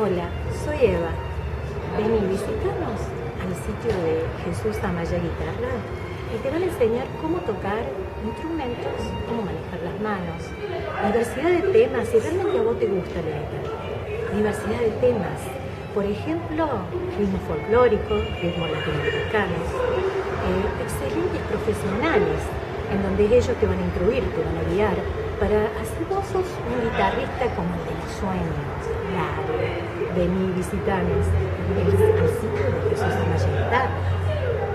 Hola, soy Eva. Vení, visitanos al sitio de Jesús Amaya Guitarra y te van a enseñar cómo tocar instrumentos, cómo manejar las manos, diversidad de temas, si realmente a vos te gusta la guitarra, diversidad de temas, por ejemplo, ritmos folclóricos, ritmos latinoamericanos, eh, excelentes profesionales, en donde ellos te van a instruir, te van a guiar, para así vos un guitarrista como el de los sueños, claro, de Amaya Guitarra